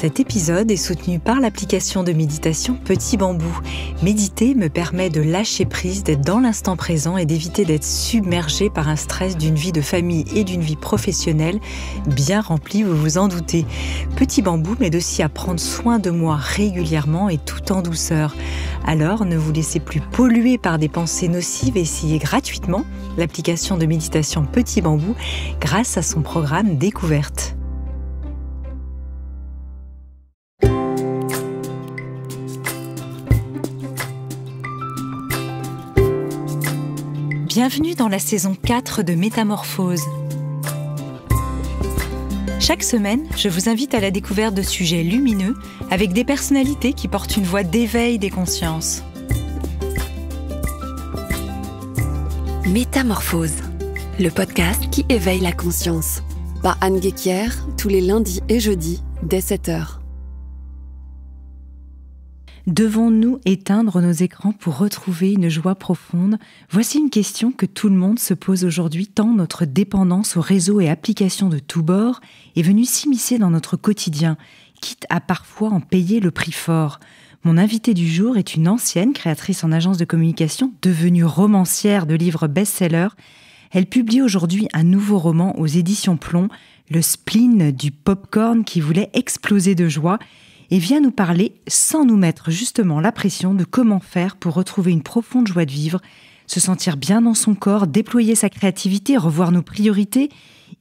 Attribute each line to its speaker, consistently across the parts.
Speaker 1: Cet épisode est soutenu par l'application de méditation Petit Bambou. Méditer me permet de lâcher prise, d'être dans l'instant présent et d'éviter d'être submergé par un stress d'une vie de famille et d'une vie professionnelle bien remplie, vous vous en doutez. Petit Bambou m'aide aussi à prendre soin de moi régulièrement et tout en douceur. Alors ne vous laissez plus polluer par des pensées nocives et essayez gratuitement l'application de méditation Petit Bambou grâce à son programme Découverte. Bienvenue dans la saison 4 de Métamorphose. Chaque semaine, je vous invite à la découverte de sujets lumineux avec des personnalités qui portent une voix d'éveil des consciences.
Speaker 2: Métamorphose, le podcast qui éveille la conscience. Par Anne Guéquière, tous les lundis et jeudis, dès 7h.
Speaker 1: Devons-nous éteindre nos écrans pour retrouver une joie profonde? Voici une question que tout le monde se pose aujourd'hui tant notre dépendance aux réseaux et applications de tous bords est venue s'immiscer dans notre quotidien, quitte à parfois en payer le prix fort. Mon invitée du jour est une ancienne créatrice en agence de communication, devenue romancière de livres best-sellers. Elle publie aujourd'hui un nouveau roman aux éditions Plomb, Le spleen du popcorn qui voulait exploser de joie et vient nous parler, sans nous mettre justement la pression, de comment faire pour retrouver une profonde joie de vivre, se sentir bien dans son corps, déployer sa créativité, revoir nos priorités,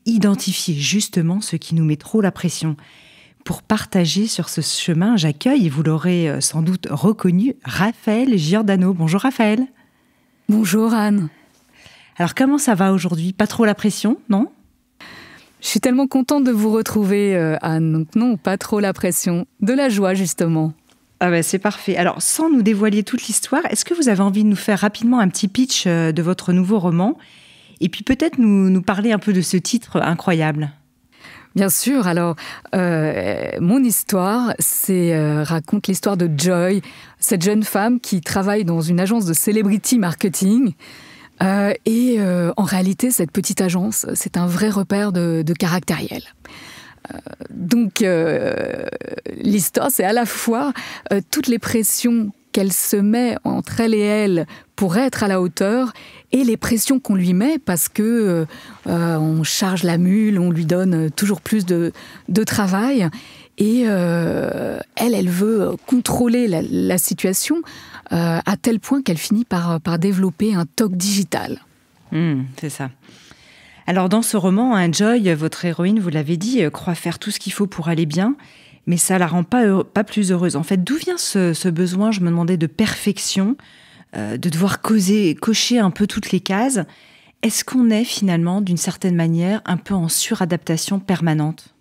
Speaker 1: identifier justement ce qui nous met trop la pression. Pour partager sur ce chemin, j'accueille, et vous l'aurez euh, sans doute reconnu, Raphaël Giordano. Bonjour Raphaël.
Speaker 3: Bonjour Anne.
Speaker 1: Alors comment ça va aujourd'hui? Pas trop la pression, non?
Speaker 3: Je suis tellement contente de vous retrouver, euh, Anne. Donc non, pas trop la pression. De la joie, justement.
Speaker 1: Ah ben c'est parfait. Alors, sans nous dévoiler toute l'histoire, est-ce que vous avez envie de nous faire rapidement un petit pitch euh, de votre nouveau roman Et puis peut-être nous, nous parler un peu de ce titre incroyable?
Speaker 3: Bien sûr. Alors, euh, mon histoire, c'est raconte l'histoire de Joy, cette jeune femme qui travaille dans une agence de celebrity marketing. Euh, et euh, en réalité, cette petite agence, c'est un vrai repère de, caractériel. Euh, donc, l'histoire, c'est à la fois toutes les pressions qu'elle se met entre elle et elle pour être à la hauteur et les pressions qu'on lui met parce que on charge la mule, on lui donne toujours plus de, travail et elle, elle veut contrôler la situation euh, à tel point qu'elle finit par, par développer un toc digital.
Speaker 1: Hmm, c'est ça. Alors dans ce roman, un Joy, votre héroïne, vous l'avez dit, euh, croit faire tout ce qu'il faut pour aller bien, mais ça la rend pas, pas plus heureuse. En fait, d'où vient ce, besoin, je me demandais, de perfection, euh, de devoir causer, cocher un peu toutes les cases? Est-ce qu'on est finalement, d'une certaine manière, un peu en suradaptation permanente?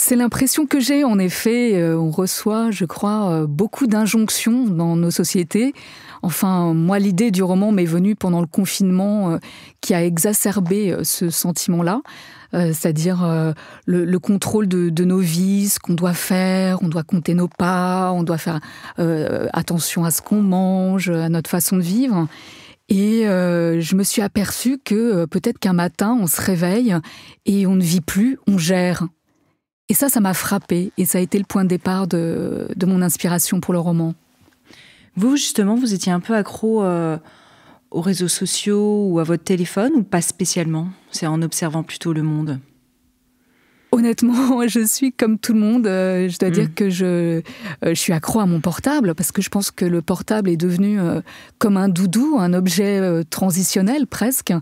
Speaker 3: C'est l'impression que j'ai. En effet, euh, on reçoit, je crois, euh, beaucoup d'injonctions dans nos sociétés. Enfin, moi, l'idée du roman m'est venue pendant le confinement euh, qui a exacerbé ce sentiment-là. c'est-à-dire le, contrôle de, nos vies, ce qu'on doit faire, on doit compter nos pas, on doit faire attention à ce qu'on mange, à notre façon de vivre. Et je me suis aperçue que peut-être qu'un matin, on se réveille et on ne vit plus, on gère. Et ça, ça m'a frappé. Et ça a été le point de départ de, mon inspiration pour le roman.
Speaker 1: Vous, justement, vous étiez un peu accro euh, aux réseaux sociaux ou à votre téléphone ou pas spécialement? C'est en observant plutôt le monde
Speaker 3: Honnêtement, je suis comme tout le monde. Euh, je dois dire mm. que je, euh, je suis accro à mon portable parce que je pense que le portable est devenu euh, comme un doudou, un objet transitionnel presque.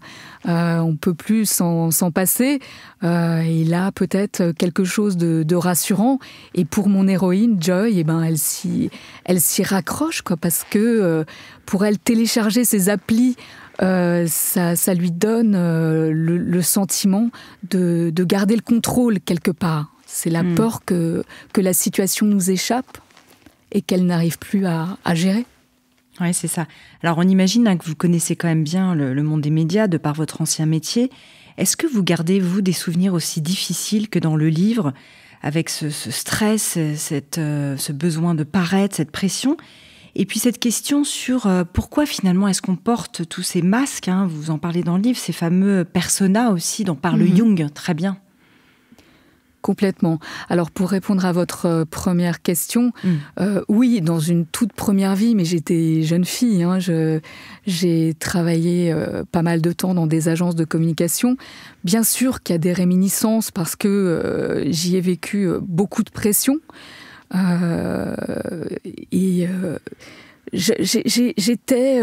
Speaker 3: on peut plus s'en passer. il a peut-être quelque chose de, rassurant. Et pour mon héroïne, Joy, eh ben, elle s'y raccroche quoi, parce que pour elle, télécharger ses applis euh, ça, lui donne euh, le, sentiment de, garder le contrôle quelque part. C'est la hmm. peur que, que la situation nous échappe et qu'elle n'arrive plus à, gérer.
Speaker 1: Oui, c'est ça. Alors on imagine hein, que vous connaissez quand même bien le, monde des médias de par votre ancien métier. Est-ce que vous gardez, vous, des souvenirs aussi difficiles que dans le livre, avec ce, stress, cette, euh, ce besoin de paraître, cette pression? Et puis cette question sur euh, pourquoi finalement est-ce qu'on porte tous ces masques, hein, vous en parlez dans le livre, ces fameux personas aussi dont parle mhm. Jung très bien.
Speaker 3: Complètement. Alors pour répondre à votre euh, première question, mm. euh, oui, dans une toute première vie, mais j'étais jeune fille, hein, j'ai travaillé euh, pas mal de temps dans des agences de communication. Bien sûr qu'il y a des réminiscences parce que j'y ai vécu beaucoup de pression. Et j'étais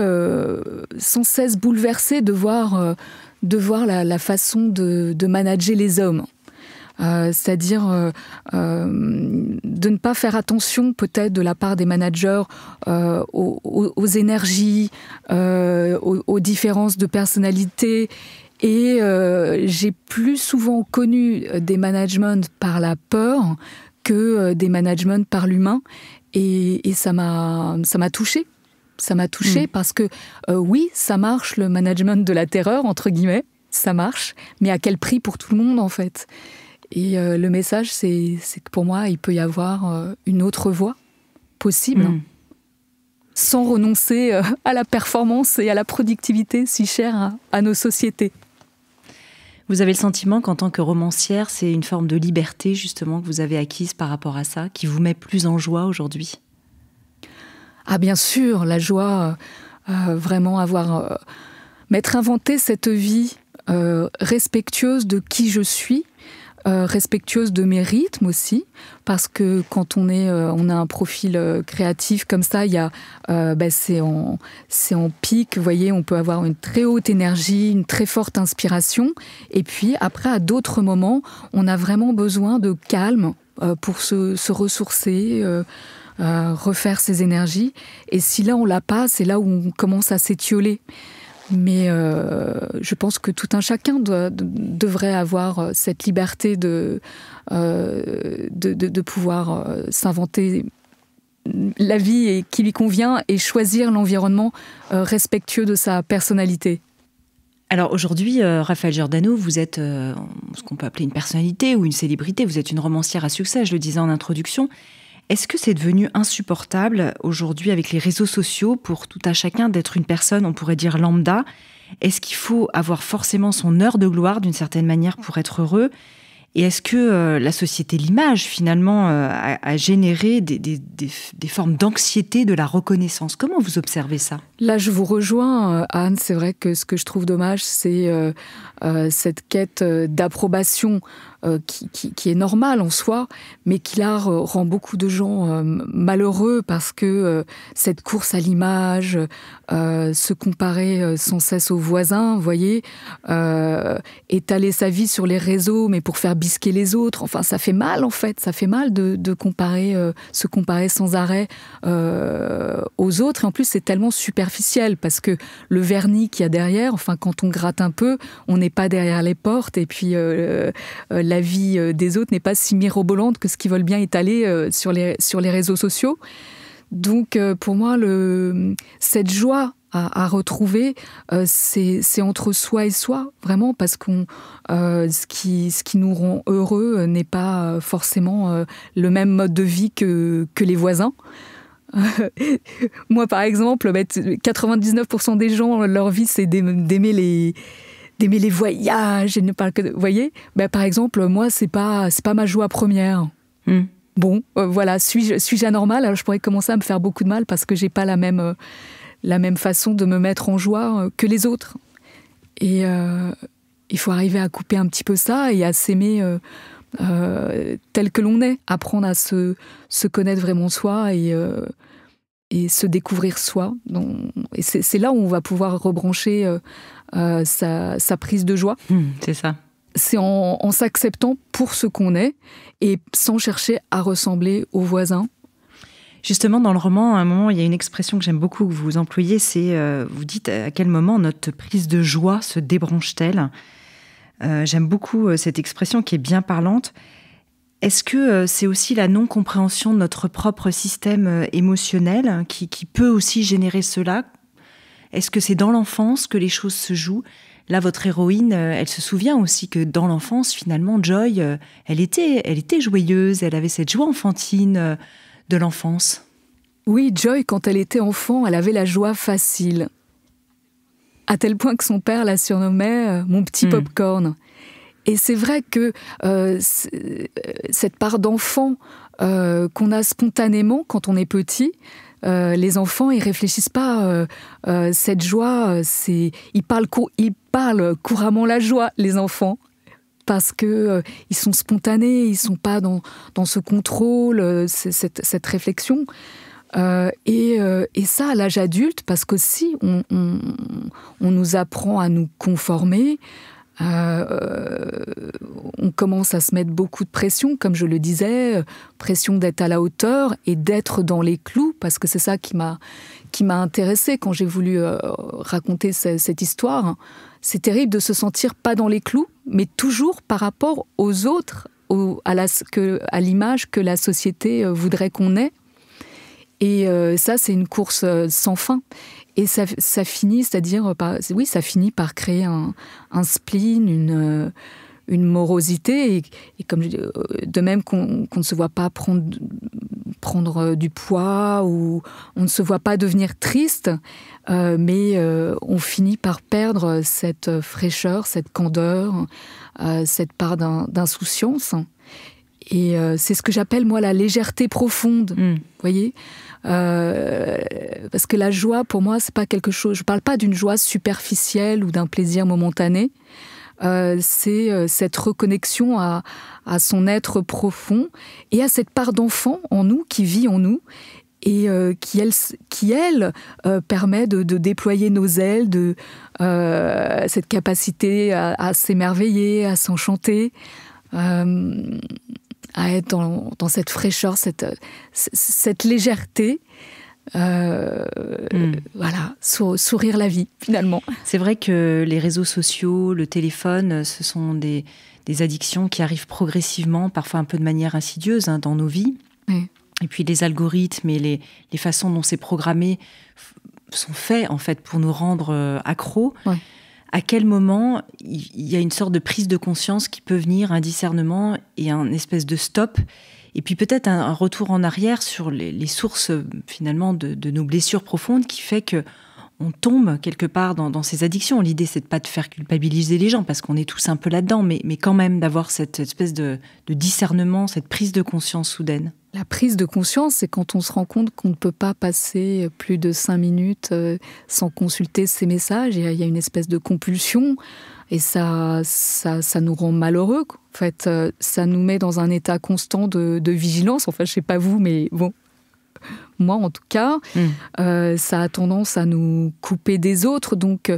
Speaker 3: sans cesse bouleversée de voir, de voir la, façon de, manager les hommes. Euh, c'est-à-dire euh, euh, de ne pas faire attention peut-être de la part des managers aux, énergies, aux, différences de personnalité. Et j'ai plus souvent connu des managements par la peur que des managements par l'humain. Et, et, ça m'a ça m'a touché. Ça m'a touché hmm. parce que oui, ça marche le management de la terreur entre guillemets, ça marche, mais à quel prix pour tout le monde en fait? Et euh, le message, c'est que pour moi, il peut y avoir euh, une autre voie possible, mm. sans renoncer euh, à la performance et à la productivité si chère à, nos sociétés.
Speaker 1: Vous avez le sentiment qu'en tant que romancière, c'est une forme de liberté justement que vous avez acquise par rapport à ça, qui vous met plus en joie aujourd'hui?
Speaker 3: Ah bien sûr, la joie, vraiment avoir, m'être inventé cette vie respectueuse de qui je suis, euh, respectueuse de mes rythmes aussi, parce que quand on est, euh, on a un profil euh, créatif comme ça, il y a, bah, c'est en, c'est en pic. Vous voyez, on peut avoir une très haute énergie, une très forte inspiration, et puis après, à d'autres moments, on a vraiment besoin de calme pour se, se ressourcer. refaire ses énergies et si là on l'a pas c'est là où on commence à s'étioler mais euh, je pense que tout un chacun devrait avoir euh, cette liberté de, euh, de, pouvoir s'inventer la vie qui lui convient et choisir l'environnement respectueux de sa personnalité.
Speaker 1: Alors aujourd'hui, Raphaël Giordano, vous êtes ce qu'on peut appeler une personnalité ou une célébrité, vous êtes une romancière à succès, je le disais en introduction. Est-ce que c'est devenu insupportable aujourd'hui avec les réseaux sociaux pour tout à chacun d'être une personne, on pourrait dire lambda? Est-ce qu'il faut avoir forcément son heure de gloire d'une certaine manière pour être heureux? Et est-ce que euh, la société, l'image, finalement, euh, a, généré des, formes d'anxiété de la reconnaissance? Comment vous observez ça?
Speaker 3: Là, je vous rejoins, euh, Anne. C'est vrai que ce que je trouve dommage, c'est cette quête d'approbation euh, qui, est normal en soi, mais qui là rend beaucoup de gens euh, malheureux parce que euh, cette course à l'image, se comparer sans cesse aux voisins, vous voyez, étaler sa vie sur les réseaux, mais pour faire bisquer les autres, enfin ça fait mal en fait, ça fait mal de, comparer, se comparer sans arrêt aux autres. Et en plus c'est tellement superficiel parce que le vernis qu'il y a derrière, enfin quand on gratte un peu, on n'est pas derrière les portes et puis la la vie euh, des autres n'est pas si mirobolante que ce qu'ils veulent bien étaler euh, sur les, sur les réseaux sociaux. Donc euh, pour moi, le, cette joie à, retrouver, c'est entre soi et soi, vraiment, parce qu'on ce, qui, ce qui nous rend heureux n'est pas forcément le même mode de vie que, que les voisins. Moi, par exemple, 99% bah, des gens, leur vie, c'est d'aimer les d'aimer les voyages et ne pas que vous voyez ben, par exemple moi c'est pas c'est pas ma joie première hmm. bon euh, voilà suis-je suis-je anormal alors je pourrais commencer à me faire beaucoup de mal parce que j'ai pas la même euh, la même façon de me mettre en joie euh, que les autres et il faut arriver à couper un petit peu ça et à s'aimer tel que l'on est apprendre à se, se connaître vraiment soi et et se découvrir soi. et c'est là où on va pouvoir rebrancher euh, sa, prise de joie.
Speaker 1: Hmm, c'est ça.
Speaker 3: C'est en, s'acceptant pour ce qu'on est et sans chercher à ressembler aux voisins.
Speaker 1: Justement, dans le roman, à un moment, il y a une expression que j'aime beaucoup que vous employez, c'est euh, vous dites à quel moment notre prise de joie se débranche-t-elle? Euh, J'aime beaucoup cette expression qui est bien parlante. Est-ce que c'est aussi la non-compréhension de notre propre système émotionnel qui, qui peut aussi générer cela? Est-ce que c'est dans l'enfance que les choses se jouent? Là, votre héroïne, euh, elle se souvient aussi que dans l'enfance, finalement, Joy, euh, elle était, elle était joyeuse, elle avait cette joie enfantine euh, de l'enfance.
Speaker 3: Oui, Joy, quand elle était enfant, elle avait la joie facile. À tel point que son père la surnommait mon petit hmm. popcorn. Et c'est vrai que cette part d'enfant qu'on a spontanément quand on est petit, les enfants, ils réfléchissent pas. cette joie, ils parlent, couramment la joie, les enfants parce que euh, ils sont spontanés, ils sont pas dans, ce contrôle, euh, cette, réflexion. Euh, et, ça, à l'âge adulte, parce que si on, on, on, nous apprend à nous conformer, on commence à se mettre beaucoup de pression, comme je le disais, pression d'être à la hauteur et d'être dans les clous, parce que c'est ça qui m'a qui m'a intéressé quand j'ai voulu raconter cette, histoire c'est terrible de se sentir pas dans les clous, mais toujours par rapport aux autres, à l'image que la société euh, voudrait qu'on ait. Et euh, ça, c'est une course euh, sans fin. Et ça, finit, c'est-à-dire, oui, ça finit par créer un, spleen, une, une morosité. Et, comme de même qu'on ne se voit pas prendre, du poids ou on ne se voit pas devenir triste, euh, mais euh, on finit par perdre cette fraîcheur, cette candeur, euh, cette part d'insouciance. Et c'est ce que j'appelle moi la légèreté profonde, mm. vous voyez parce que la joie, pour moi, c'est pas quelque chose. Je parle pas d'une joie superficielle ou d'un plaisir momentané. c'est cette reconnexion à, à, son être profond et à cette part d'enfant en nous qui vit en nous et euh, qui, elle, qui, elle euh, permet de, déployer nos ailes, de euh, cette capacité à, s'émerveiller, à s'enchanter, à être dans, cette fraîcheur, cette, cette légèreté. Hmm. Voilà, sourire la vie finalement.
Speaker 1: C'est vrai que les réseaux sociaux, le téléphone, ce sont des, des, addictions qui arrivent progressivement, parfois un peu de manière insidieuse hein, dans nos vies. Oui. Et puis les algorithmes et les, les façons dont c'est programmé sont faits en fait pour nous rendre euh, accros. À quel moment il y a une sorte de prise de conscience qui peut venir, un discernement et un espèce de stop et puis peut-être un, retour en arrière sur les, sources finalement de, nos blessures profondes qui fait que on tombe quelque part dans, ces addictions. L'idée, c'est de pas de faire culpabiliser les gens parce qu'on est tous un peu là-dedans, mais, mais quand même d'avoir cette espèce de, discernement, cette prise de conscience soudaine.
Speaker 3: La prise de conscience, c'est quand on se rend compte qu'on ne peut pas passer plus de cinq minutes euh, sans consulter ces messages. Il y a une espèce de compulsion et ça, ça, ça nous rend malheureux. En fait, euh, ça nous met dans un état constant de, de vigilance. Enfin, je sais pas vous, mais bon, moi en tout cas, hmm. euh, ça a tendance à nous couper des autres. Donc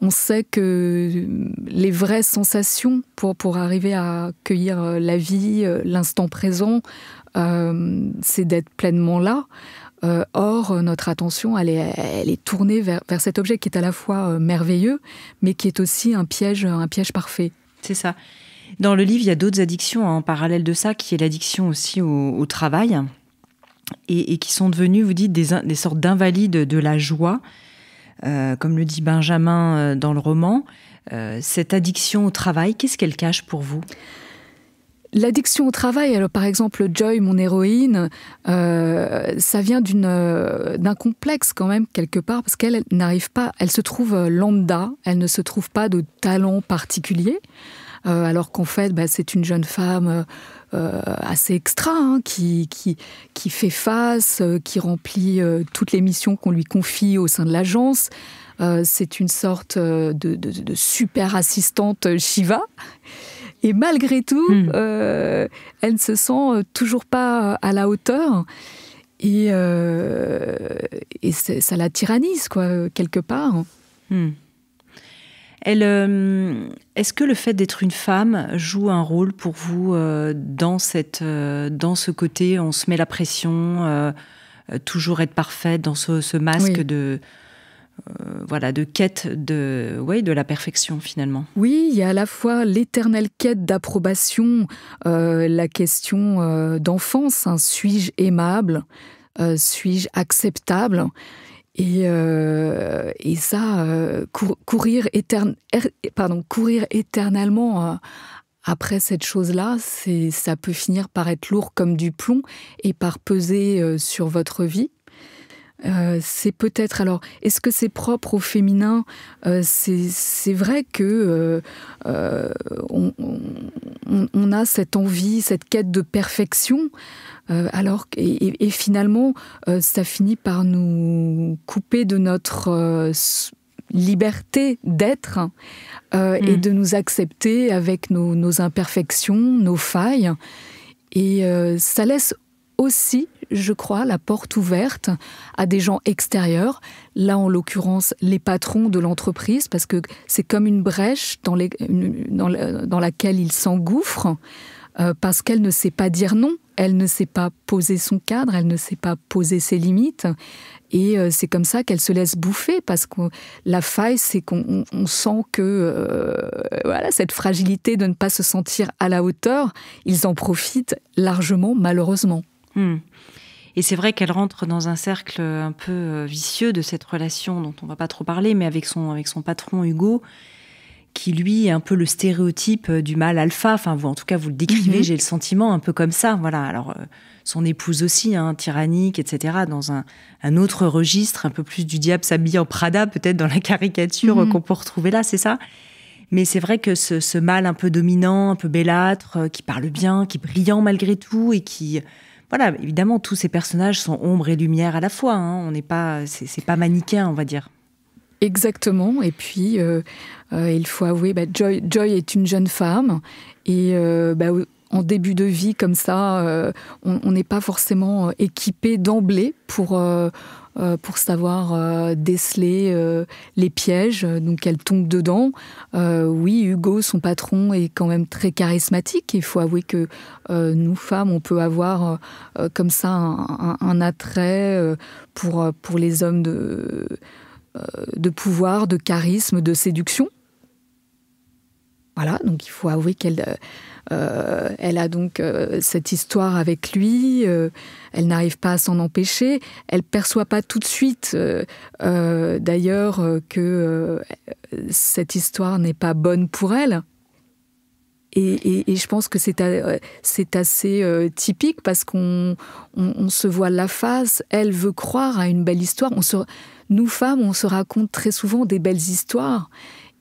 Speaker 3: on sait que les vraies sensations pour, pour arriver à cueillir la vie, l'instant présent, c'est d'être pleinement là. or, notre attention, elle est, tournée vers, cet objet qui est à la fois merveilleux, mais qui est aussi un piège, parfait.
Speaker 1: C'est ça. Dans le livre, il y a d'autres addictions en parallèle de ça, qui est l'addiction aussi au travail et, qui sont devenus, vous dites, des, sortes d'invalides de la joie, euh, comme le dit Benjamin euh, dans le roman. Euh, cette addiction au travail, qu'est-ce qu'elle cache pour vous?
Speaker 3: L'addiction au travail, alors par exemple Joy, mon héroïne, ça vient d'un complexe quand même quelque part parce qu'elle n'arrive pas, elle se trouve lambda, elle ne se trouve pas de talent particulier, alors qu'en fait bah, c'est une jeune femme euh, assez extra, hein, qui, fait face, euh, qui remplit euh, toutes les missions qu'on lui confie au sein de l'agence. c'est une sorte de, super assistante Shiva. Et malgré tout, hmm. elle ne se sent toujours pas à la hauteur. Et, et ça la tyrannise, quoi, quelque part. Hmm.
Speaker 1: Euh, est-ce que le fait d'être une femme joue un rôle pour vous euh, dans, cette, euh, dans ce côté, on se met la pression, toujours être parfaite, dans ce, masque de, voilà, de quête de, ouais, de la perfection finalement.
Speaker 3: Oui, il y a à la fois l'éternelle quête d'approbation, la question d'enfance, hein, suis-je aimable, suis-je acceptable? Et, euh, ça, euh, courir, er, pardon, courir éternellement euh, après cette chose-là, ça peut finir par être lourd comme du plomb et par peser sur votre vie. Euh, c'est peut-être alors est-ce que c'est propre au féminin? Euh, c'est vrai que euh, on, a cette envie cette quête de perfection alors et, et finalement ça finit par nous couper de notre liberté d'être et mm. de nous accepter avec nos, nos imperfections nos failles et ça laisse aussi je crois, la porte ouverte à des gens extérieurs, là en l'occurrence les patrons de l'entreprise, parce que c'est comme une brèche dans, laquelle ils s'engouffrent, euh, parce qu'elle ne sait pas dire non, elle ne sait pas poser son cadre, elle ne sait pas poser ses limites. Et euh, c'est comme ça qu'elle se laisse bouffer, parce que la faille, c'est qu'on sent que euh, voilà, cette fragilité de ne pas se sentir à la hauteur, ils en profitent largement, malheureusement. Hmm.
Speaker 1: Et c'est vrai qu'elle rentre dans un cercle un peu euh, vicieux de cette relation dont on va pas trop parler, mais avec son, avec son patron Hugo, qui lui est un peu le stéréotype euh, du mâle alpha. Enfin, vous, en tout cas, vous le décrivez, mhm. j'ai le sentiment un peu comme ça. Voilà. Alors, euh, son épouse aussi, hein, tyrannique, etc., dans un, un, autre registre, un peu plus du diable s'habille en Prada, peut-être dans la caricature mhm. qu'on peut retrouver là, c'est ça? Mais c'est vrai que ce, ce mâle un peu dominant, un peu bellâtre, qui parle bien, qui est brillant malgré tout et qui, voilà, évidemment, tous ces personnages sont ombre et lumière à la fois. Hein. On n'est pas, c'est pas manichéen, on va dire.
Speaker 3: Exactement. Et puis, euh, euh, il faut avouer, bah, Joy, est une jeune femme et euh, bah, en début de vie comme ça, on n'est pas forcément équipé d'emblée pour pour savoir euh, déceler euh, les pièges, donc elle tombe dedans. oui, Hugo, son patron, est quand même très charismatique. Il faut avouer que nous, femmes, on peut avoir comme ça un, attrait pour, pour les hommes de, de pouvoir, de charisme, de séduction. Voilà, donc il faut avouer qu'elle euh, elle a donc euh, cette histoire avec lui, euh, elle n'arrive pas à s'en empêcher, elle perçoit pas tout de suite d'ailleurs que cette histoire n'est pas bonne pour elle. Et, je pense que c'est assez typique parce qu'on se voit la face, elle veut croire à une belle histoire. nous femmes, on se raconte très souvent des belles histoires.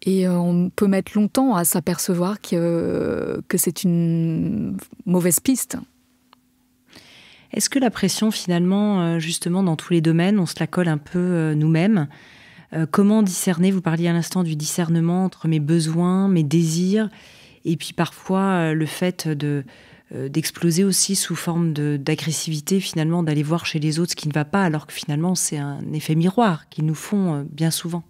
Speaker 3: Et euh, on peut mettre longtemps à s'apercevoir que, que c'est une mauvaise piste.
Speaker 1: Est-ce que la pression, finalement, euh, justement, dans tous les domaines, on se la colle un peu euh, nous-mêmes? Comment discerner? Vous parliez à l'instant du discernement entre mes besoins, mes désirs, et puis parfois le fait de d'exploser aussi sous forme d'agressivité, finalement, d'aller voir chez les autres ce qui ne va pas, alors que finalement c'est un effet miroir qu'ils nous font bien souvent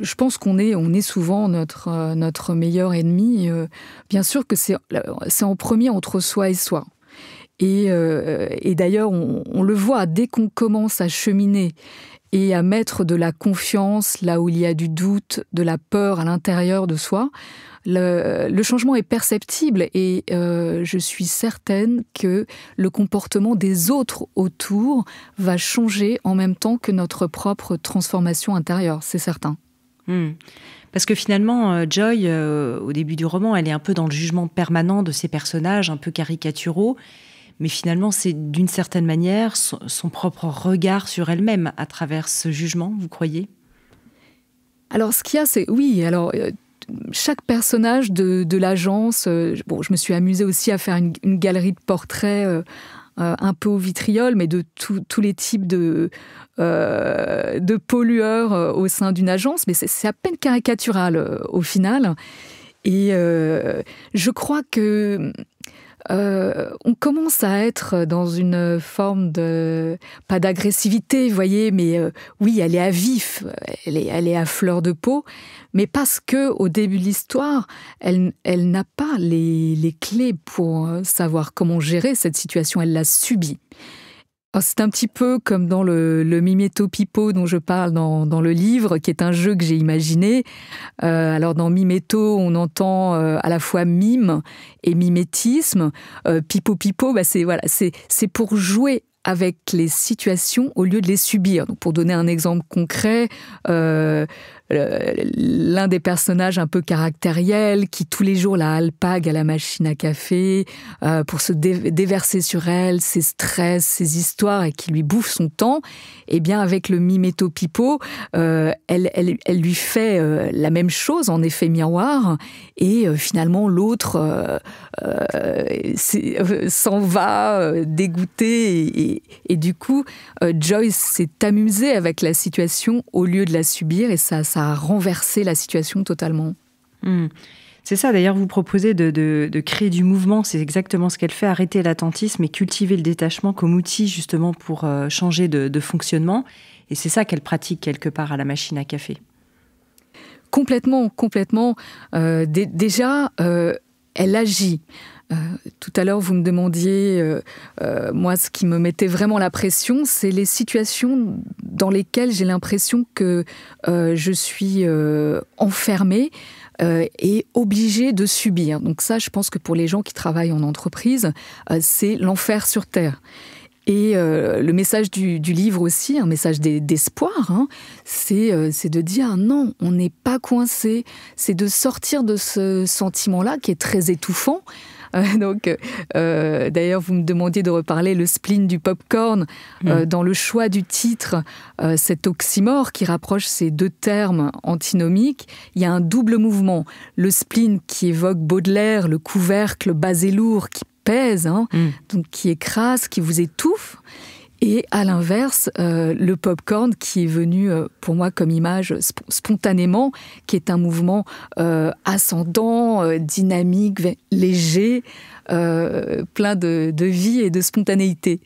Speaker 3: je pense qu'on est, on est souvent notre, euh, meilleur ennemi. Euh, bien sûr que c'est en premier entre soi et soi. Et, euh, d'ailleurs, on, le voit dès qu'on commence à cheminer et à mettre de la confiance là où il y a du doute, de la peur à l'intérieur de soi, le, changement est perceptible et je suis certaine que le comportement des autres autour va changer en même temps que notre propre transformation intérieure, c'est certain.
Speaker 1: Hmm. Parce que finalement, euh, Joy, euh, au début du roman, elle est un peu dans le jugement permanent de ses personnages, un peu caricaturaux. Mais finalement, c'est d'une certaine manière son, propre regard sur elle-même à travers ce jugement, vous croyez?
Speaker 3: Alors, ce qu'il y a, c'est oui. Alors, euh, chaque personnage de, l'agence, bon, je me suis amusée aussi à faire une, galerie de portraits un peu au vitriol, mais de tous les types de, euh, de pollueurs euh, au sein d'une agence. Mais c'est à peine caricatural au final. Et je crois que euh, on commence à être dans une forme de pas d'agressivité, vous voyez, mais euh, oui, elle est à vif, elle est, à fleur de peau, mais parce que au début de l'histoire, elle, elle n'a pas les, les clés pour euh, savoir comment gérer cette situation, elle l'a subie. C'est un petit peu comme dans le, le Mimeto Pipo dont je parle dans, le livre, qui est un jeu que j'ai imaginé. Euh, alors dans Mimeto, on entend euh, à la fois mime et mimétisme. Euh, pipo Pipo, bah c'est voilà, c'est pour jouer avec les situations au lieu de les subir. Pour donner un exemple concret, l'un des personnages un peu caractériels qui tous les jours la alpague à la machine à café euh, pour se déverser sur elle, ses stress, ses histoires et qui lui bouffe son temps, et eh bien avec le miméto pipo, euh, elle, elle, lui fait euh, la même chose en effet miroir. Et finalement l'autre s'en va dégoûté et, du coup Joyce s'est amusée avec la situation au lieu de la subir et ça, ça a renversé la situation totalement.
Speaker 1: Hmm. C'est ça, d'ailleurs, vous proposez de, créer du mouvement, c'est exactement ce qu'elle fait, arrêter l'attentisme et cultiver le détachement comme outil justement pour euh, changer de, fonctionnement. Et c'est ça qu'elle pratique quelque part à la machine à café.
Speaker 3: Complètement, complètement. Euh, déjà, euh, elle agit. Euh, tout à l'heure, vous me demandiez, euh, euh, moi, ce qui me mettait vraiment la pression, c'est les situations dans lesquelles j'ai l'impression que je suis enfermée et obligée de subir. Donc ça, je pense que pour les gens qui travaillent en entreprise, c'est l'enfer sur Terre. Et le message du, livre aussi, un message d'espoir, hein, c'est de dire non, on n'est pas coincé, c'est de sortir de ce sentiment-là qui est très étouffant. Euh, donc, euh, d'ailleurs, vous me demandiez de reparler le spleen du popcorn. Euh, mm. dans le choix du titre, cet oxymore qui rapproche ces deux termes antinomiques, il y a un double mouvement. Le spleen qui évoque Baudelaire, le couvercle bas et lourd qui pèse, hein, mm. donc qui écrase, qui vous étouffe. Et à l'inverse, euh, le popcorn qui est venu euh, pour moi comme image spontanément, qui est un mouvement euh, ascendant, dynamique, léger, plein de, de, vie et de spontanéité.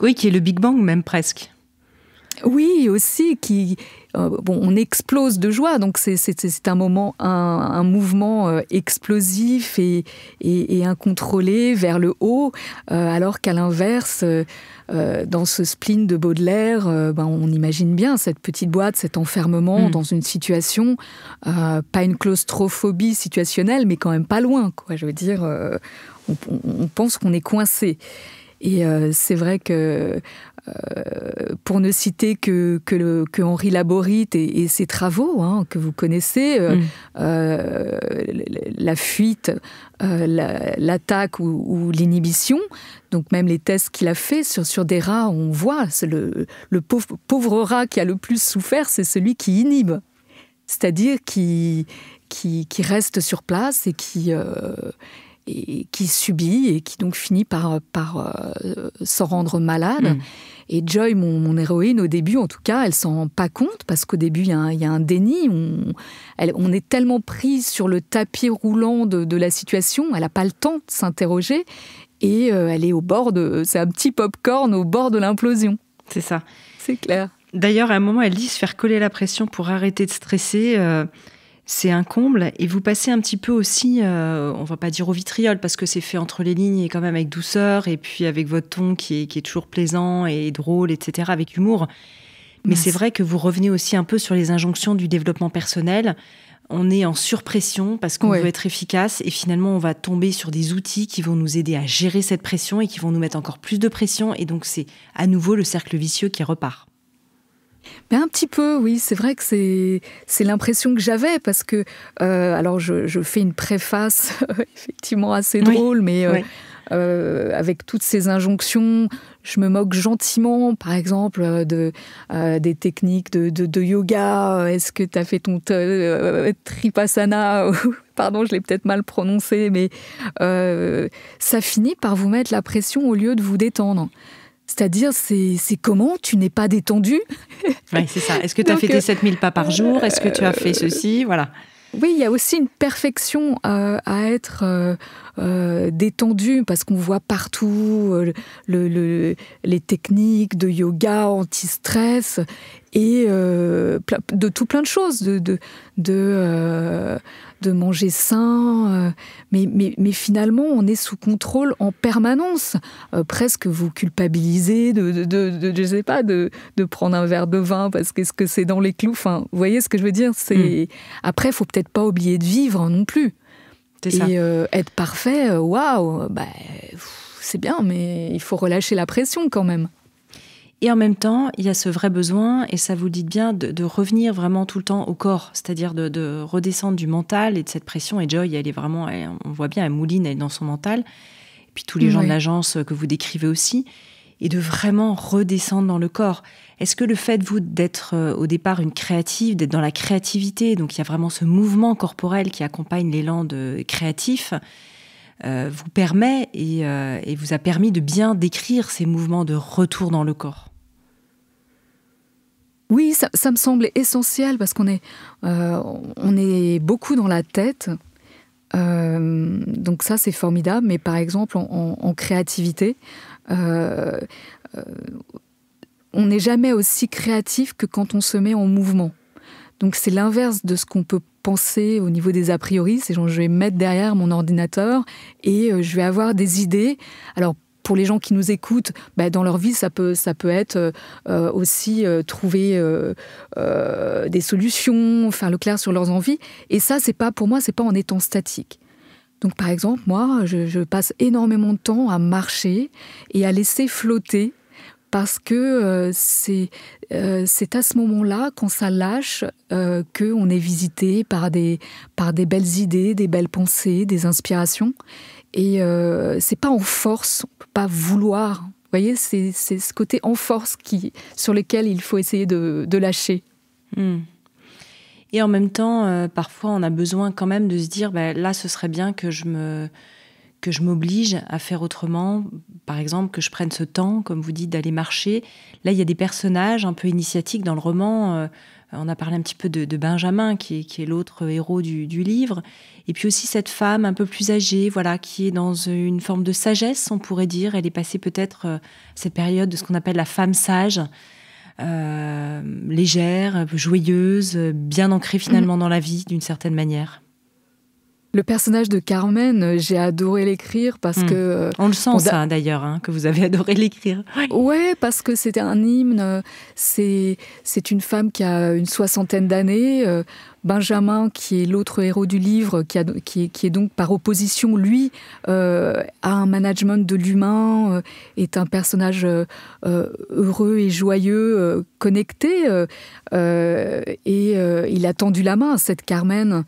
Speaker 1: Oui, qui est le Big Bang même presque.
Speaker 3: Oui, aussi, qui, euh, bon, on explose de joie, donc c'est un moment, un, mouvement euh, explosif et, et, incontrôlé vers le haut, euh, alors qu'à l'inverse, dans ce spleen de Baudelaire, ben, on imagine bien cette petite boîte, cet enfermement mm. dans une situation, pas une claustrophobie situationnelle, mais quand même pas loin. Quoi. Je veux dire, on, on pense qu'on est coincé. Et c'est vrai que euh, pour ne citer que, que, Henri Laborit et, ses travaux hein, que vous connaissez, euh, mm. euh, la fuite, l'attaque ou, l'inhibition, donc même les tests qu'il a fait sur, sur des rats, on voit le, le pauvre, pauvre rat qui a le plus souffert, c'est celui qui inhibe, c'est-à-dire qui, qui, qui, reste sur place et qui et qui subit et qui donc finit par, par euh, s'en rendre malade. Mm. Et Joy, mon, héroïne, au début, en tout cas, elle s'en rend pas compte parce qu'au début, il y, a un déni. On, on, est tellement prise sur le tapis roulant de, la situation, elle n'a pas le temps de s'interroger et euh, elle est au bord de. C'est un petit pop-corn au bord de l'implosion.
Speaker 1: C'est ça.
Speaker 3: C'est clair.
Speaker 1: D'ailleurs, à un moment, elle dit se faire coller la pression pour arrêter de stresser. Euh, c'est un comble. Et vous passez un petit peu aussi, euh, on va pas dire au vitriol parce que c'est fait entre les lignes et quand même avec douceur et puis avec votre ton qui est, qui est toujours plaisant et drôle, etc., avec humour. Mais c'est vrai que vous revenez aussi un peu sur les injonctions du développement personnel. On est en surpression parce qu'on veut être efficace et finalement on va tomber sur des outils qui vont nous aider à gérer cette pression et qui vont nous mettre encore plus de pression et donc c'est à nouveau le cercle vicieux qui repart.
Speaker 3: Mais un petit peu, oui, c'est vrai que c'est, c'est l'impression que j'avais parce que, euh, alors je, je, fais une préface effectivement assez drôle, mais euh, euh, avec toutes ces injonctions, je me moque gentiment, par exemple, de, des techniques de, de, de yoga. Est-ce que tu as fait ton tripasana Pardon, je l'ai peut-être mal prononcé, mais ça finit par vous mettre la pression au lieu de vous détendre. C'est-à-dire, c'est comment Tu n'es pas détendu?
Speaker 1: Oui, c'est ça. Est-ce que tu as fait tes 7000 pas par jour? Est-ce que tu as fait ceci? Voilà.
Speaker 3: Oui, il y a aussi une perfection euh, à être euh, euh, détendu parce qu'on voit partout le, les techniques de yoga anti-stress et de tout plein de choses, de, de, de de manger sain, euh, mais, mais, mais, finalement, on est sous contrôle en permanence. Euh, presque vous culpabilisez de, de, de, je sais pas, de, de prendre un verre de vin parce qu'est-ce que c'est dans les clous. Enfin, vous voyez ce que je veux dire? C'est mm. après, il faut peut-être pas oublier de vivre non plus. Et euh, être parfait, waouh, bah, c'est bien, mais il faut relâcher la pression quand même.
Speaker 1: Et en même temps, il y a ce vrai besoin, et ça vous le dites bien, de, revenir vraiment tout le temps au corps, c'est-à-dire de, redescendre du mental et de cette pression. Et Joy, elle est vraiment, on voit bien, elle mouline, elle est dans son mental. Et puis tous les gens de l'agence que vous décrivez aussi, et de vraiment redescendre dans le corps. Est-ce que le fait, vous, d'être euh, au départ une créative, d'être dans la créativité, donc il y a vraiment ce mouvement corporel qui accompagne l'élan de créatif, euh, vous permet euh, et, vous a permis de bien décrire ces mouvements de retour dans le corps?
Speaker 3: Oui, ça, me semble essentiel parce qu'on est, on est beaucoup dans la tête. donc ça, c'est formidable. Mais par exemple, en, créativité, on n'est jamais aussi créatif que quand on se met en mouvement. Donc c'est l'inverse de ce qu'on peut penser au niveau des a priori. C'est genre je vais mettre derrière mon ordinateur et euh, je vais avoir des idées. Alors pour les gens qui nous écoutent, bah, dans leur vie, ça peut, ça peut être euh, euh, aussi trouver des solutions, faire le clair sur leurs envies. Et ça, c'est pas pour moi, c'est pas en étant statique. Donc par exemple, moi, je, passe énormément de temps à marcher et à laisser flotter parce que euh, euh, c'est à ce moment-là, quand ça lâche, euh, qu'on est visité par des, par des belles idées, des belles pensées, des inspirations. Et c'est pas en force, on peut pas vouloir. Vous voyez, c'est ce côté en force qui, sur lequel il faut essayer de, lâcher. Hmm.
Speaker 1: Et en même temps, parfois, on a besoin quand même de se dire, bah, là, ce serait bien que je me que je m'oblige à faire autrement, par exemple que je prenne ce temps, comme vous dites, d'aller marcher. Là, il y a des personnages un peu initiatiques dans le roman. Euh, on a parlé un petit peu de, Benjamin, qui est, l'autre héros du, livre. Et puis aussi cette femme un peu plus âgée, voilà, qui est dans une forme de sagesse, on pourrait dire. Elle est passée peut-être euh, cette période de ce qu'on appelle la femme sage, euh, légère, joyeuse, bien ancrée finalement mmh. dans la vie d'une certaine manière.
Speaker 3: Le personnage de Carmen, euh, j'ai adoré l'écrire parce hmm. que... Euh,
Speaker 1: on le sent ça d'ailleurs, hein, que vous avez adoré l'écrire.
Speaker 3: Ouais, parce que c'était un hymne. C'est c'est une femme qui a une soixantaine d'années. Euh, Benjamin, qui est l'autre héros du livre, qui, est, donc par opposition, lui, euh, a un management de l'humain, euh, est un personnage euh, heureux et joyeux, connecté, et il a tendu la main à cette Carmen,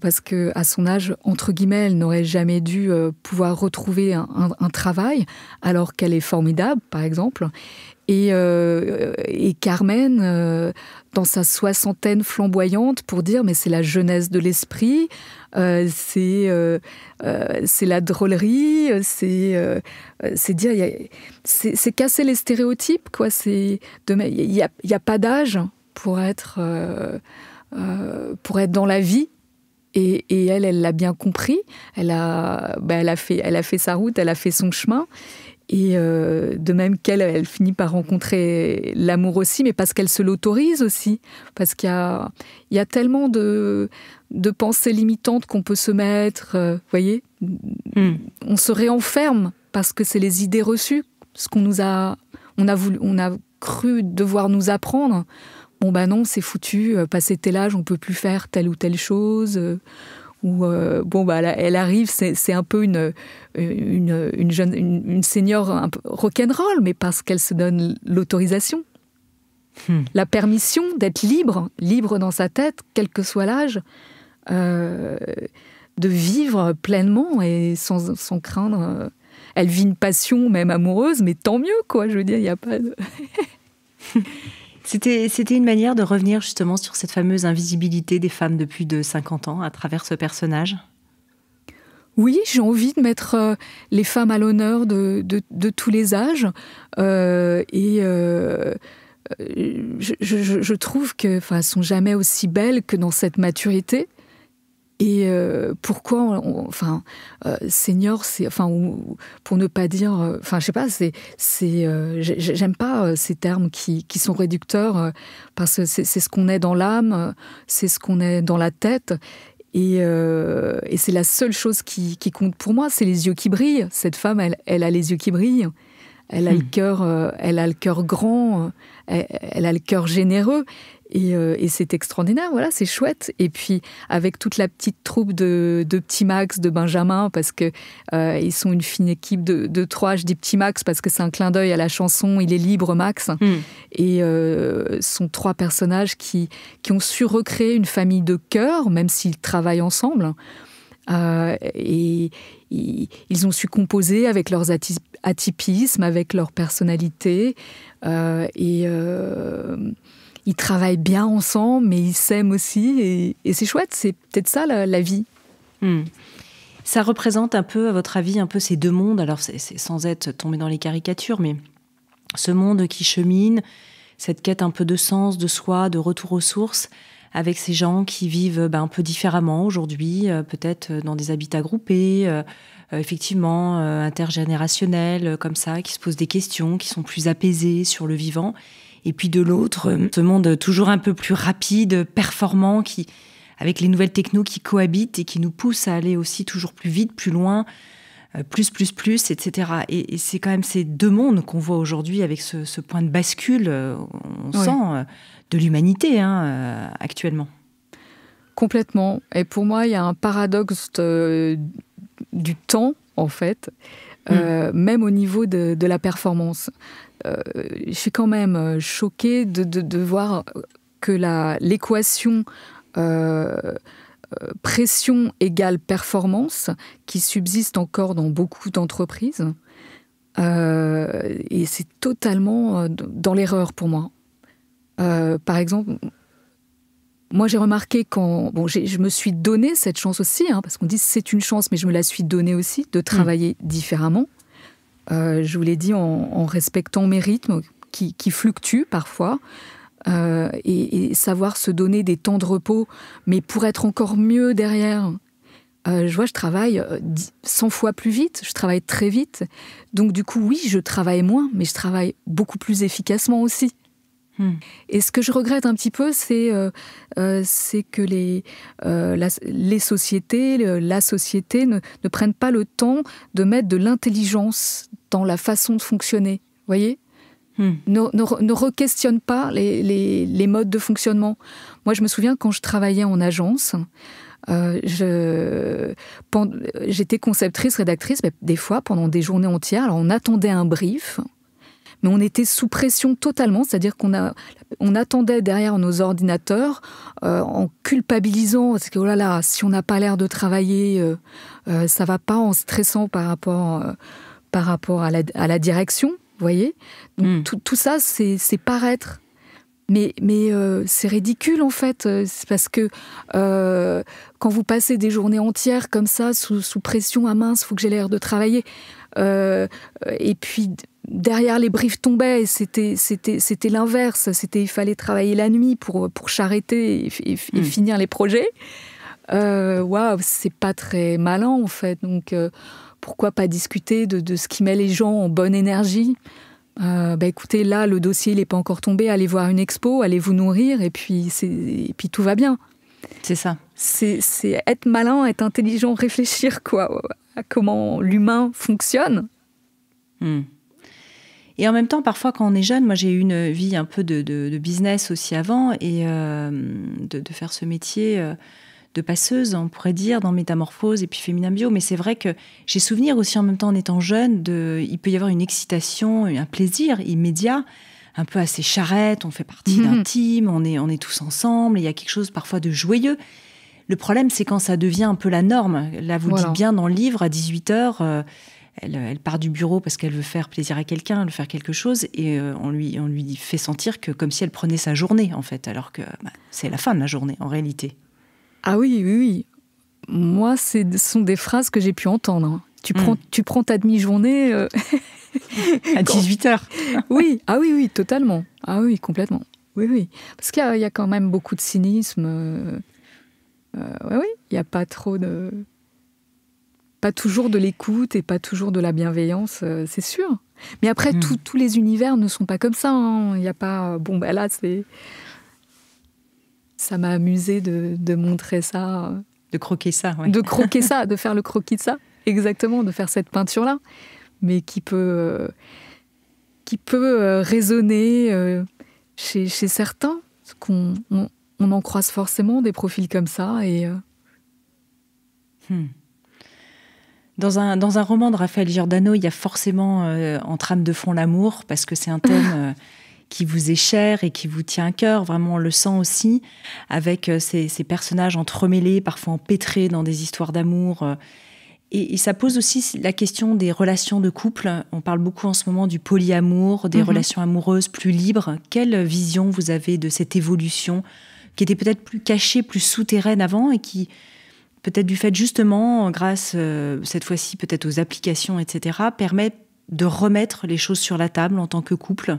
Speaker 3: parce que à son âge, entre guillemets, elle n'aurait jamais dû pouvoir retrouver un travail, alors qu'elle est formidable, par exemple. Euh, et, Carmen, euh, dans sa soixantaine flamboyante, pour dire mais c'est la jeunesse de l'esprit, euh, c'est la drôlerie, c'est dire c'est casser les stéréotypes quoi. C'est il n'y a, a, pas d'âge pour être pour être dans la vie. Et, et elle, elle l'a bien compris. Elle a, ben elle a fait, elle a fait sa route, elle a fait son chemin. Et euh, de même qu'elle, elle finit par rencontrer l'amour aussi, mais parce qu'elle se l'autorise aussi. Parce qu'il y a, tellement de, pensées limitantes qu'on peut se mettre. Euh, vous voyez hmm. On se réenferme parce que c'est les idées reçues, ce qu'on nous a. On a, voulu, on a cru devoir nous apprendre. Bon, ben non, c'est foutu, euh, passé tel âge, on peut plus faire telle ou telle chose où euh, bon bah elle arrive, c'est un peu une une, une jeune une, senior un rock'n'roll, mais parce qu'elle se donne l'autorisation, hmm. la permission d'être libre, libre dans sa tête, quel que soit l'âge, euh, de vivre pleinement et sans, sans craindre. Elle vit une passion même amoureuse, mais tant mieux quoi. Je veux dire, il n'y a pas de
Speaker 1: C'était, une manière de revenir justement sur cette fameuse invisibilité des femmes de plus de 50 ans à travers ce personnage?
Speaker 3: Oui, j'ai envie de mettre euh, les femmes à l'honneur de, tous les âges. Euh, et euh, je, trouve qu'elles ne sont jamais aussi belles que dans cette maturité. Et euh, pourquoi, enfin, euh, c'est, enfin, pour ne pas dire, euh, enfin, je sais pas, c'est, c'est, j'aime pas ces termes qui, qui sont réducteurs parce que c'est, ce qu'on est dans l'âme, c'est ce qu'on est dans la tête. Et, et c'est la seule chose qui, qui, compte pour moi, c'est les yeux qui brillent. Cette femme, elle, elle a les yeux qui brillent. Elle a le hmm. cœur, elle a le cœur grand, elle, a le cœur généreux. Euh, et, c'est extraordinaire, voilà, c'est chouette. Et puis avec toute la petite troupe de, de petits Max, de Benjamin, parce que euh, ils sont une fine équipe de, trois. Je dis petit Max parce que c'est un clin d'œil à la chanson Il est libre Max. Hmm. Et euh, sont trois personnages qui, qui ont su recréer une famille de cœur, même s'ils travaillent ensemble. Et, ils ont su composer avec leurs atypismes, avec leur personnalité. et ils travaillent bien ensemble, mais ils s'aiment aussi. Et, c'est chouette, c'est peut-être ça la, vie.
Speaker 1: Hmm. Ça représente un peu, à votre avis, un peu ces deux mondes. Alors, c'est sans être tombé dans les caricatures, mais ce monde qui chemine, cette quête un peu de sens, de soi, de retour aux sources, avec ces gens qui vivent ben, un peu différemment aujourd'hui, euh, peut-être dans des habitats groupés, euh, euh, effectivement intergénérationnels, comme ça, qui se posent des questions, qui sont plus apaisés sur le vivant. Et puis de l'autre, ce monde toujours un peu plus rapide, performant, qui, avec les nouvelles technos qui cohabitent et qui nous poussent à aller aussi toujours plus vite, plus loin, euh, plus, plus, plus, etc. Et, c'est quand même ces deux mondes qu'on voit aujourd'hui avec ce, point de bascule, euh, on sent, euh, de l'humanité hein, actuellement.
Speaker 3: Complètement. Et pour moi, il y a un paradoxe du temps, en fait, mm. même au niveau de, de la performance. Euh, je suis quand même euh, choquée de, voir que l'équation euh, pression égale performance qui subsiste encore dans beaucoup d'entreprises. et c'est totalement dans l'erreur pour moi. par exemple, moi j'ai remarqué quand bon, je me suis donné cette chance aussi, hein, parce qu'on dit c'est une chance, mais je me la suis donnée aussi de travailler différemment. Euh, je vous l'ai dit, en, respectant mes rythmes qui, fluctuent parfois. Euh, et, savoir se donner des temps de repos, mais pour être encore mieux derrière. Euh, je vois, je travaille 100 fois plus vite, je travaille très vite. Donc du coup, oui, je travaille moins, mais je travaille beaucoup plus efficacement aussi. Hmm. Et ce que je regrette un petit peu, c'est euh, euh, que les, euh, les sociétés, la société ne, ne, prennent pas le temps de mettre de l'intelligence dans la façon de fonctionner. Vous voyez? Hmm. ne, ne, re-questionne pas les, modes de fonctionnement. Moi, je me souviens quand je travaillais en agence, j'étais conceptrice, rédactrice, mais des fois pendant des journées entières. On attendait un brief mais on était sous pression totalement, c'est-à-dire qu'on attendait derrière nos ordinateurs euh, en culpabilisant, parce que oh là là, si on n'a pas l'air de travailler, euh, euh, ça va pas, en stressant par rapport, à la direction, vous voyez? Donc hmm. tout, tout, ça, c'est paraître. Mais, mais c'est ridicule en fait, c'est parce que quand vous passez des journées entières comme ça, sous, sous pression à mince, faut que j'ai l'air de travailler. et puis derrière les briefs tombaient, c'était c'était c'était l'inverse. C'était il fallait travailler la nuit pour pour charreter et, hmm. finir les projets. Euh, waouh, c'est pas très malin en fait. Donc euh, pourquoi pas discuter de, ce qui met les gens en bonne énergie euh, bah écoutez, là, le dossier, il n'est pas encore tombé. Allez voir une expo, allez vous nourrir, et puis, et puis tout va bien.
Speaker 1: C'est ça.
Speaker 3: C'est être malin, être intelligent, réfléchir quoi, à comment l'humain fonctionne.
Speaker 1: Hmm. Et en même temps, parfois, quand on est jeune, moi j'ai eu une vie un peu de, business aussi avant et euh, de, faire ce métier euh, de passeuse, on pourrait dire, dans Métamorphose et puis Féminin Bio. Mais c'est vrai que j'ai souvenir aussi en même temps en étant jeune, de, il peut y avoir une excitation, un plaisir immédiat, un peu assez charrette, on fait partie d'un mhm. team, on est, on est tous ensemble, il y a quelque chose parfois de joyeux. Le problème, c'est quand ça devient un peu la norme. Là, vous dites bien dans le livre, à 18 heures, elle, part du bureau parce qu'elle veut faire plaisir à quelqu'un, elle veut faire quelque chose, et euh, on, lui, on lui fait sentir que comme si elle prenait sa journée, en fait, alors que bah, c'est la fin de la journée, en réalité.
Speaker 3: Ah oui, oui, oui. Moi, ce sont des phrases que j'ai pu entendre. Hein. Tu, prends, hmm. tu prends ta demi-journée... Euh,
Speaker 1: à 18 heures.
Speaker 3: oui, ah oui, oui, totalement. Ah oui, complètement. Oui, oui. Parce qu'il y, a quand même beaucoup de cynisme. Euh, oui, oui, il n'y a pas trop de pas toujours de l'écoute et pas toujours de la bienveillance, euh, c'est sûr. Mais après, hmm. tous les univers ne sont pas comme ça. Hein. Il n'y a pas. Bon, ben là, c'est. Ça m'a amusé de, montrer ça.
Speaker 1: De croquer ça, oui.
Speaker 3: De croquer ça, de faire le croquis de ça. Exactement, de faire cette peinture-là. Mais qui peut. Euh, qui peut résonner chez, certains, qu'on on, en croise forcément des profils comme ça et
Speaker 1: hmm. Dans un, dans un roman de Raphaël Giordano, il y a forcément en trame de fond l'amour, parce que c'est un thème qui vous est cher et qui vous tient à cœur. Vraiment, on le sent aussi avec euh, ces, personnages entremêlés, parfois empêtrés dans des histoires d'amour. Euh. Et, ça pose aussi la question des relations de couple. On parle beaucoup en ce moment du polyamour, des mhm. relations amoureuses plus libres. Quelle vision vous avez de cette évolution qui était peut-être plus cachée, plus souterraine avant et qui, peut-être du fait justement, grâce euh, cette fois-ci peut-être aux applications, etc., permet de remettre les choses sur la table en tant que couple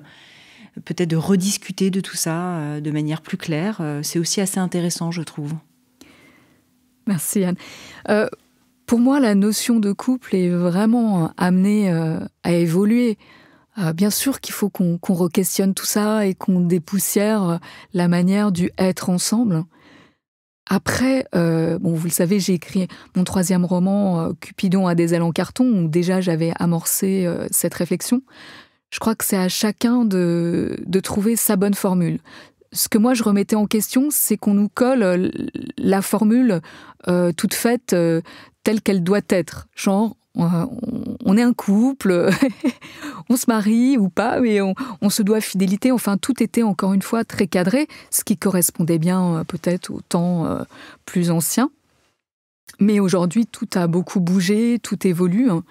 Speaker 1: peut-être de rediscuter de tout ça euh, de manière plus claire. Euh, c'est aussi assez intéressant, je trouve.
Speaker 3: Merci Anne. Euh, pour moi, la notion de couple est vraiment amenée à évoluer. bien sûr qu'il faut qu'on re-questionne tout ça et qu'on dépoussière la manière du être ensemble. Après, bon, vous le savez, j'ai écrit mon troisième roman, Cupidon a des ailes en carton, où déjà j'avais amorcé cette réflexion. Je crois que c'est à chacun de, trouver sa bonne formule. Ce que moi je remettais en question, c'est qu'on nous colle euh, la formule euh, toute faite euh, telle qu'elle doit être. Genre, on est un couple, on se marie ou pas, mais on, on, se doit fidélité. Enfin, tout était encore une fois très cadré, ce qui correspondait bien peut-être au temps plus ancien. Mais aujourd'hui, tout a beaucoup bougé, tout évolue. Hein.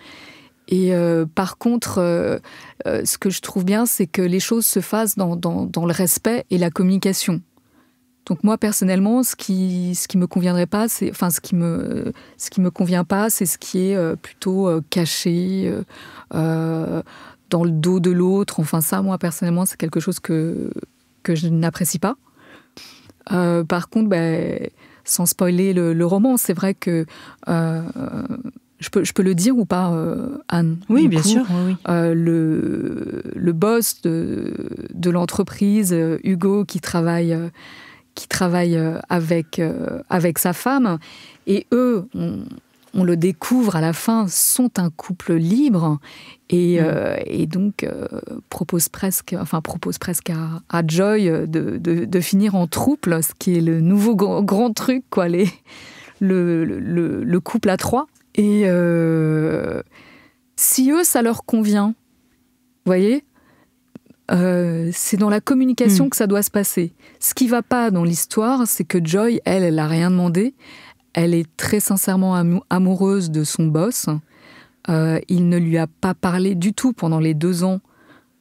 Speaker 3: Et euh, par contre, euh, euh, ce que je trouve bien, c'est que les choses se fassent dans, le respect et la communication. Donc moi personnellement, ce qui ce qui me conviendrait pas, c'est enfin ce qui me ce qui me convient pas, c'est ce qui est plutôt caché dans le dos de l'autre. Enfin ça, moi personnellement, c'est quelque chose que que je n'apprécie pas. par contre, ben, sans spoiler le, le roman, c'est vrai que je peux, je peux le dire ou pas, euh, Anne
Speaker 1: Oui, bien sûr.
Speaker 3: Euh, le, le boss de, de l'entreprise, euh, Hugo, qui travaille, qui travaille avec, avec sa femme, et eux, on, le découvre à la fin, sont un couple libre et, mm. et donc propose presque, enfin propose presque à, à Joy de, de, de, finir en trouble, ce qui est le nouveau grand, truc, quoi, les, le, le, le couple à trois. Et euh, si eux, ça leur convient, vous voyez, euh, c'est dans la communication hmm. que ça doit se passer. Ce qui va pas dans l'histoire, c'est que Joy, elle, elle n'a rien demandé. Elle est très sincèrement amoureuse de son boss. Euh, il ne lui a pas parlé du tout pendant les deux ans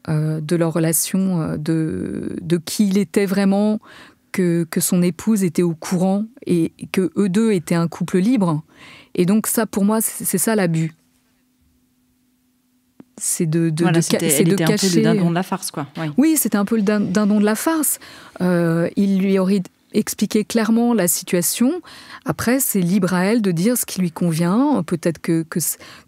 Speaker 3: de leur relation, de, de qui il était vraiment, que, que son épouse était au courant et que eux deux étaient un couple libre. Et donc ça, pour moi, c'est ça l'abus.
Speaker 1: C'est de, de, de, c'est de cacher. Un peu le dindon de la farce, quoi.
Speaker 3: Oui, c'était un peu le dindon de la farce. Euh, il lui aurait expliqué clairement la situation. Après, c'est libre à elle de dire ce qui lui convient. Peut-être que, que,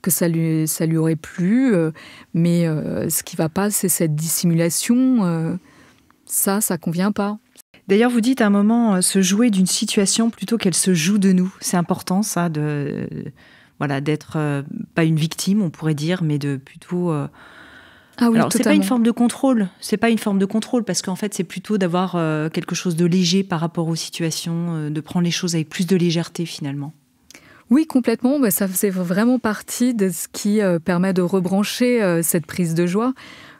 Speaker 3: que, ça, lui, ça lui aurait plu, euh, mais euh, ce qui va pas, c'est cette dissimulation. ça, ça convient pas.
Speaker 1: D'ailleurs, vous dites à un moment euh, se jouer d'une situation plutôt qu'elle se joue de nous. C'est important, ça, de voilà, d'être euh, pas une victime, on pourrait dire, mais de plutôt. Euh, ah oui, Alors, c'est pas une forme de contrôle. C'est pas une forme de contrôle parce qu'en fait, c'est plutôt d'avoir quelque chose de léger par rapport aux situations, de prendre les choses avec plus de légèreté finalement.
Speaker 3: Oui, complètement. Bah, ça fait vraiment partie de ce qui permet de rebrancher cette prise de joie.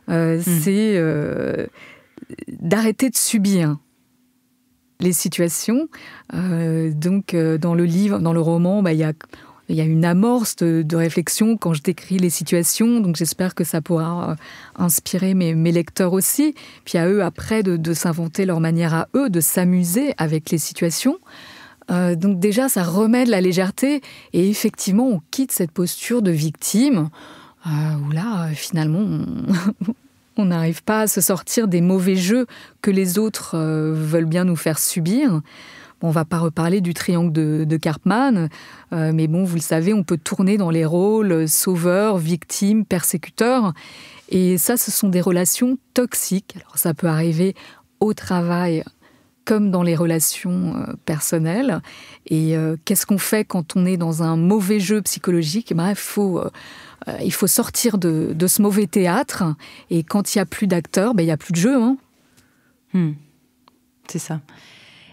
Speaker 3: Hmm. C'est d'arrêter de subir les situations. Euh, donc, euh, dans le livre, dans le roman, bah, il y a il y a une amorce de, réflexion quand je décris les situations, donc j'espère que ça pourra euh, inspirer mes, lecteurs aussi. Puis à eux après de, s'inventer leur manière à eux de s'amuser avec les situations. donc déjà, ça remet de la légèreté et effectivement, on quitte cette posture de victime où là, finalement, n'arrive pas à se sortir des mauvais jeux que les autres euh, veulent bien nous faire subir. On va pas reparler du triangle de, de euh, mais bon, vous le savez, on peut tourner dans les rôles sauveur, victime, persécuteur. Et ça, ce sont des relations toxiques. Alors ça peut arriver au travail comme dans les relations euh, personnelles. Et euh, qu'est-ce qu'on fait quand on est dans un mauvais jeu psychologique? Ben, il, faut, euh, il faut sortir de, ce mauvais théâtre. Et quand il n'y a plus d'acteurs, ben, il n'y a plus de jeu. Hein.
Speaker 1: Hmm. C'est ça.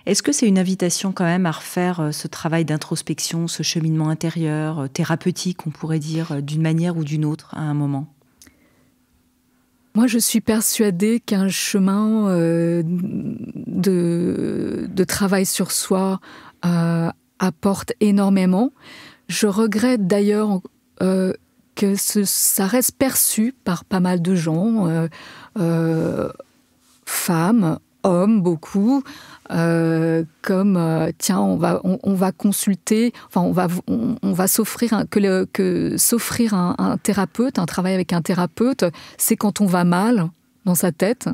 Speaker 1: Est-ce que c'est une invitation quand même à refaire ce travail d'introspection, ce cheminement intérieur, thérapeutique, on pourrait dire, d'une manière ou d'une autre, à un moment?
Speaker 3: Moi, je suis persuadée qu'un chemin euh, de, travail sur soi euh, apporte énormément. Je regrette d'ailleurs euh, que ça reste perçu par pas mal de gens, femmes, hommes beaucoup, euh, comme euh, tiens on va on, va consulter enfin on va on, va s'offrir que que s'offrir un, thérapeute un travail avec un thérapeute c'est quand on va mal dans sa tête.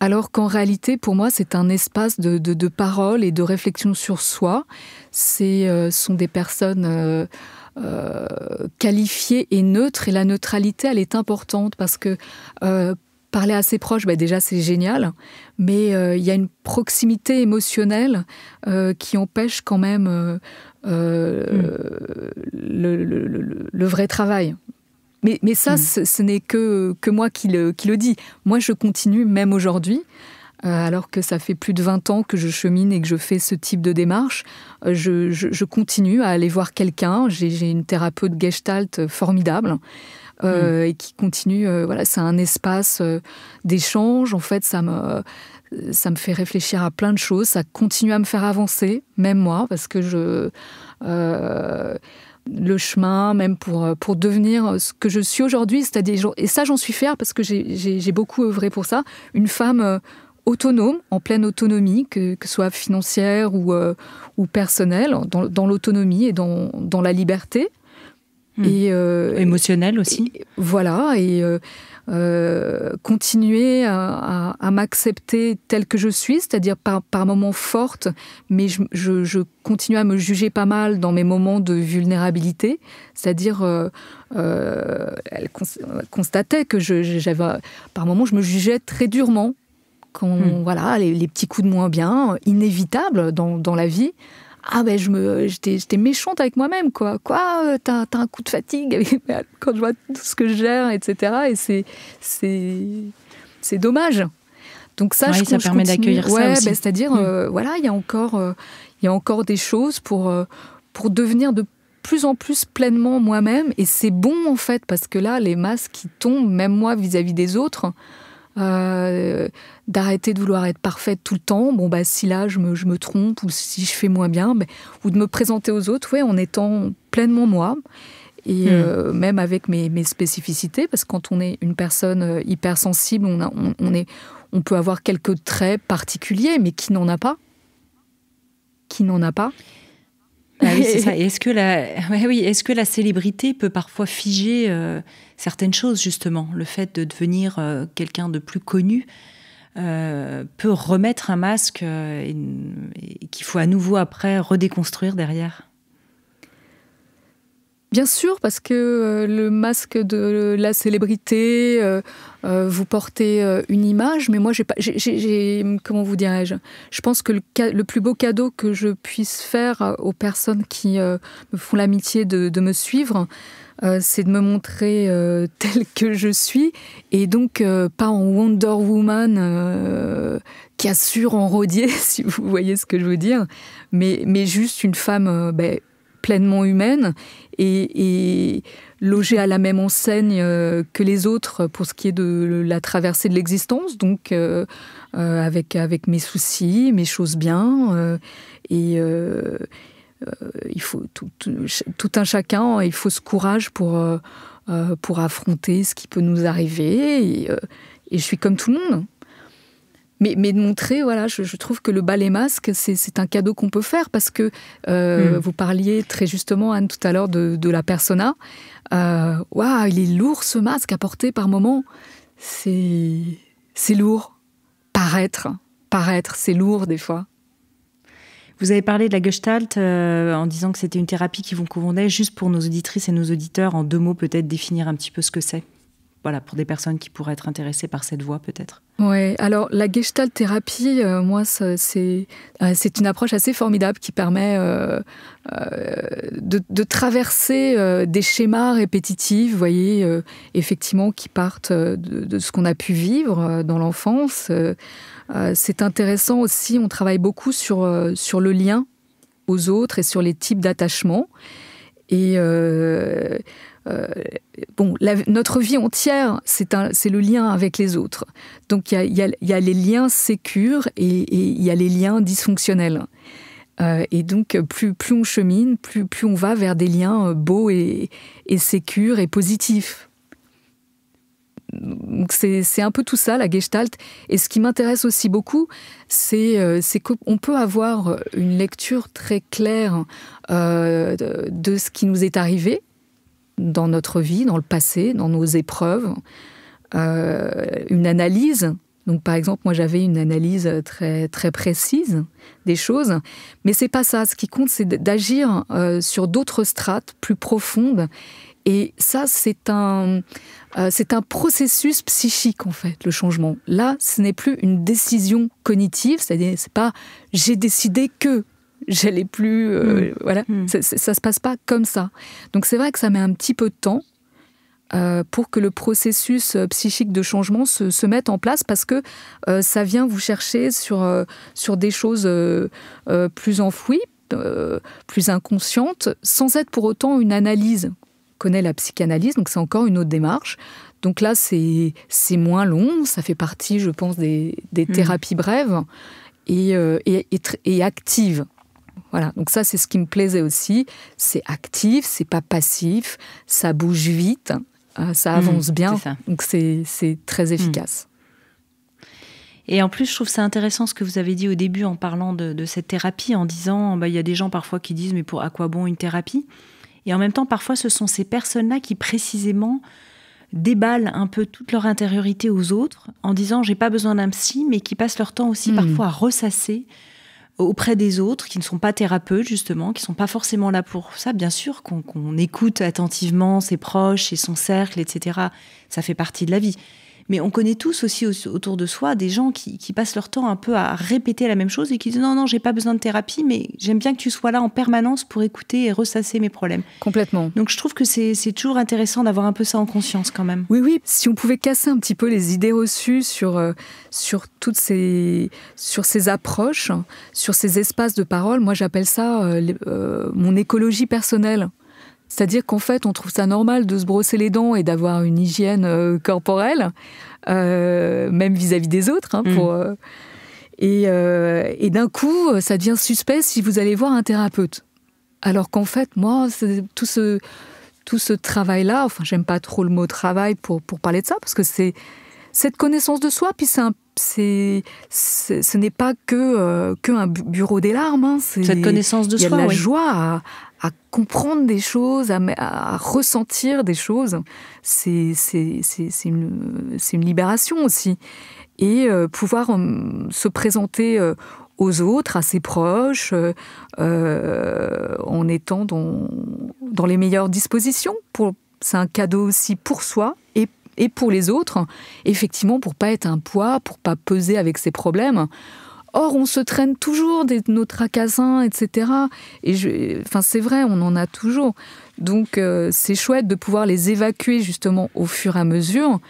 Speaker 3: Alors qu'en réalité pour moi c'est un espace de, de, parole et de réflexion sur soi. Euh, sont des personnes qualifiées et neutres. Et la neutralité elle est importante parce que parler à ses proches, bah déjà c'est génial, mais euh, il y a une proximité émotionnelle euh, qui empêche quand même euh, mm. le, vrai travail. Mais, mais ça, mm. ce, n'est que, que moi qui le, qui le dis. Moi, je continue même aujourd'hui. alors que ça fait plus de 20 ans que je chemine et que je fais ce type de démarche, je, je continue à aller voir quelqu'un. J'ai une thérapeute gestalt formidable euh, mm. et qui continue. Euh, voilà, c'est un espace euh, d'échange. En fait, ça me ça me fait réfléchir à plein de choses. Ça continue à me faire avancer, même moi, parce que je le chemin, même pour, pour devenir ce que je suis aujourd'hui. C'est-à-dire, et ça, j'en suis fière parce que j'ai beaucoup œuvré pour ça. Une femme autonome, en pleine autonomie, que, que ce soit financière ou, ou personnelle, dans, dans l'autonomie et dans, dans, la liberté.
Speaker 1: Et, euh, Émotionnel aussi.
Speaker 3: voilà, et euh, euh, continuer à, m'accepter tel que je suis, c'est-à-dire par, par moments fortes, mais je, je, continue à me juger pas mal dans mes moments de vulnérabilité, c'est-à-dire elle constatait que j'avais, par moments, je me jugeais très durement, quand hmm. voilà, les, les, petits coups de moins bien, inévitables dans, dans la vie ah ben je me j'étais méchante avec moi-même quoi. Quoi euh, t'as as un coup de fatigue quand je vois tout ce que je gère etc et c'est c'est c'est dommage. Donc ça je,
Speaker 1: ça permet d'accueillir ça
Speaker 3: ouais, ben, c'est-à-dire mm. euh, voilà il y a encore euh, il y a encore des choses pour pour devenir de plus en plus pleinement moi-même et c'est bon en fait parce que là les masques qui tombent même moi vis-à-vis -vis des autres euh, d'arrêter de vouloir être parfaite tout le temps. Bon, bah, si là, je me, je me trompe ou si je fais moins bien, bah, ou de me présenter aux autres, ouais, en étant pleinement moi. Et hmm. euh, même avec mes, mes, spécificités, parce que quand on est une personne euh, hypersensible, on, a, on, est, on peut avoir quelques traits particuliers, mais qui n'en a pas. Qui n'en a pas.
Speaker 1: Ah oui, c'est ça. est-ce que la, oui, est-ce que la célébrité peut parfois figer euh, certaines choses justement Le fait de devenir euh, quelqu'un de plus connu euh, peut remettre un masque et qu'il faut à nouveau après redéconstruire derrière.
Speaker 3: Bien sûr, parce que euh, le masque de la célébrité, euh, euh, vous portez une image, mais moi, j'ai pas, comment vous dirais-je? Je pense que le, plus beau cadeau que je puisse faire aux personnes qui me font l'amitié de, me suivre, c'est de me montrer tel que je suis, et donc pas en Wonder Woman qui assure en rodier, si vous voyez ce que je veux dire, mais, mais juste une femme ben, pleinement humaine et, logée à la même enseigne euh, que les autres pour ce qui est de la traversée de l'existence, donc euh, euh, avec, avec mes soucis, mes choses bien. et il faut tout, tout, un chacun, il faut ce courage pour, pour affronter ce qui peut nous arriver. Et, et je suis comme tout le monde. Mais, mais, de montrer, voilà, je, trouve que le ballet masque, c'est un cadeau qu'on peut faire parce que euh, hmm. vous parliez très justement, Anne, tout à l'heure de, de, la persona. Euh, waouh, il est lourd ce masque à porter par moment. C'est lourd. Paraître, paraître, c'est lourd des fois.
Speaker 1: Vous avez parlé de la Gestalt euh, en disant que c'était une thérapie qui vous convenait. Juste pour nos auditrices et nos auditeurs, en deux mots, peut-être définir un petit peu ce que c'est voilà, pour des personnes qui pourraient être intéressées par cette voie peut-être.
Speaker 3: Oui, alors la gestalt thérapie, euh, moi, c'est euh, une approche assez formidable qui permet euh, de, de, traverser des schémas répétitifs, vous voyez, effectivement, qui partent de, de ce qu'on a pu vivre dans l'enfance. c'est intéressant aussi, on travaille beaucoup sur, sur le lien aux autres et sur les types d'attachement. Et euh, bon, notre vie entière, c'est le lien avec les autres. Donc il y a, y a, les liens sécures et il y a les liens dysfonctionnels. Euh, et donc, plus, plus on chemine, plus, plus on va vers des liens euh, beaux et, et sécures et positifs. Donc c'est un peu tout ça, la gestalt. Et ce qui m'intéresse aussi beaucoup, c'est qu'on peut avoir une lecture très claire de, ce qui nous est arrivé, dans notre vie, dans le passé, dans nos épreuves, euh, une analyse. Donc, par exemple, moi, j'avais une analyse très très précise des choses, mais c'est pas ça. Ce qui compte, c'est d'agir euh, sur d'autres strates plus profondes. Et ça, c'est un euh, un processus psychique en fait, le changement. Là, ce n'est plus une décision cognitive, c'est-à-dire c'est pas j'ai décidé que j'allais plus. Euh, mm. Voilà. Ça, ça, se passe pas comme ça. Donc c'est vrai que ça met un petit peu de temps. Euh, pour que le processus euh, psychique de changement se, se mette en place parce que ça vient vous chercher sur, sur des choses plus enfouies, plus inconscientes, sans être pour autant une analyse. On connaît la psychanalyse, donc c'est encore une autre démarche. Donc là, c'est moins long, ça fait partie, je pense, des, des mm. thérapies brèves et, et, et, et actives. Voilà, donc ça c'est ce qui me plaisait aussi. C'est actif, c'est pas passif, ça bouge vite, euh, ça mmh, avance bien, donc c'est très mmh. efficace.
Speaker 1: Et en plus, je trouve ça intéressant ce que vous avez dit au début en parlant de, cette thérapie, en disant, bah, il y a des gens parfois qui disent, mais pour à quoi bon une thérapie? Et en même temps, parfois, ce sont ces personnes-là qui précisément déballent un peu toute leur intériorité aux autres, en disant, j'ai pas besoin d'un psy, mais qui passent leur temps aussi mmh. parfois à ressasser auprès des autres qui ne sont pas thérapeutes justement, qui sont pas forcément là pour ça. Bien sûr qu'on écoute attentivement ses proches et son cercle, etc. Ça fait partie de la vie. Mais on connaît tous aussi autour de soi des gens qui, passent leur temps un peu à répéter la même chose et qui disent non, non, j'ai pas besoin de thérapie, mais j'aime bien que tu sois là en permanence pour écouter et ressasser mes problèmes.
Speaker 3: Complètement.
Speaker 1: Donc je trouve que c'est toujours intéressant d'avoir un peu ça en conscience quand même.
Speaker 3: Oui, oui. Si on pouvait casser un petit peu les idées reçues sur, euh, sur toutes ces, sur ces approches, sur ces espaces de parole, moi j'appelle ça euh, euh, mon écologie personnelle. C'est-à-dire qu'en fait, on trouve ça normal de se brosser les dents et d'avoir une hygiène euh, corporelle, euh, même vis-à-vis des autres. Hein, pour, mm. euh, et, d'un coup, ça devient suspect si vous allez voir un thérapeute. Alors qu'en fait, moi, tout ce, tout ce travail-là, enfin, j'aime pas trop le mot travail pour, pour parler de ça, parce que c'est cette connaissance de soi, puis c'est c'est, ce n'est pas que, que un bureau des larmes. Hein,
Speaker 1: cette connaissance de soi.
Speaker 3: Il y a de la joie à, à comprendre des choses, à, ressentir des choses. C'est une, une, libération aussi. Et euh, pouvoir euh, se présenter euh, aux autres, à ses proches, en étant dans, dans les meilleures dispositions. C'est un cadeau aussi pour soi et, et pour les autres. Effectivement, pour pas être un poids, pour pas peser avec ses problèmes. Or, on se traîne toujours des, nos tracassins, etc. Et enfin, c'est vrai, on en a toujours. Donc, euh, c'est chouette de pouvoir les évacuer justement au fur et à mesure.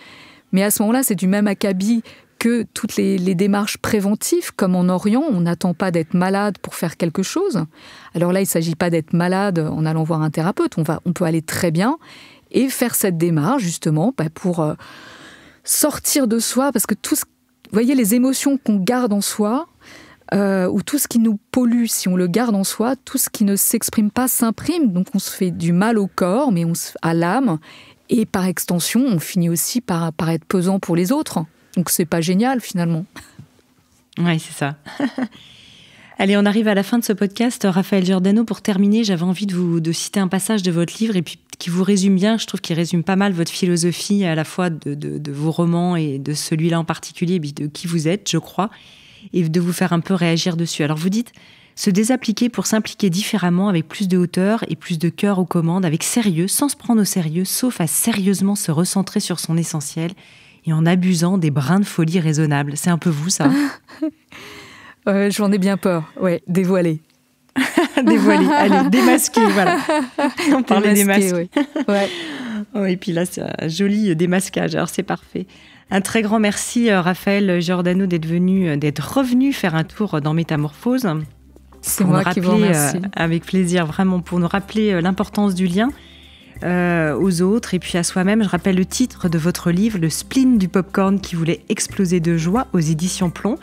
Speaker 3: Mais à ce moment-là, c'est du même acabit que toutes les, démarches préventives, comme en Orient, on n'attend pas d'être malade pour faire quelque chose. Alors là, il ne s'agit pas d'être malade en allant voir un thérapeute. On, va, on peut aller très bien et faire cette démarche justement bah, pour euh, sortir de soi, parce que tout ce voyez, les émotions qu'on garde en soi, euh, ou tout ce qui nous pollue, si on le garde en soi, tout ce qui ne s'exprime pas s'imprime. Donc on se fait du mal au corps, mais on à l'âme, et par extension, on finit aussi par, par être pesant pour les autres. Donc c'est pas génial finalement.
Speaker 1: Oui, c'est ça. Allez, on arrive à la fin de ce podcast. Raphaël Giordano, pour terminer, j'avais envie de vous de citer un passage de votre livre et puis qui vous résume bien. Je trouve qu'il résume pas mal votre philosophie, à la fois de, de, vos romans et de celui-là en particulier, et de qui vous êtes, je crois, et de vous faire un peu réagir dessus. Alors vous dites, se désappliquer pour s'impliquer différemment avec plus de hauteur et plus de cœur aux commandes, avec sérieux, sans se prendre au sérieux, sauf à sérieusement se recentrer sur son essentiel et en abusant des brins de folie raisonnables. C'est un peu vous, ça?
Speaker 3: euh, J'en ai bien peur, ouais, dévoiler.
Speaker 1: dévoiler, allez, démasquer, voilà. On parlait des masques.
Speaker 3: Oui. Ouais.
Speaker 1: oh, et puis là, c'est un joli démasquage, alors c'est parfait. Un très grand merci, euh, Raphaël Giordano, d'être venu, euh, d'être revenu faire un tour dans Métamorphose.
Speaker 3: C'est moi qui vous remercie.
Speaker 1: avec plaisir, vraiment, pour nous rappeler l'importance du lien. Euh, aux autres et puis à soi-même. Je rappelle le titre de votre livre, Le spleen du popcorn qui voulait exploser de joie aux éditions Plomb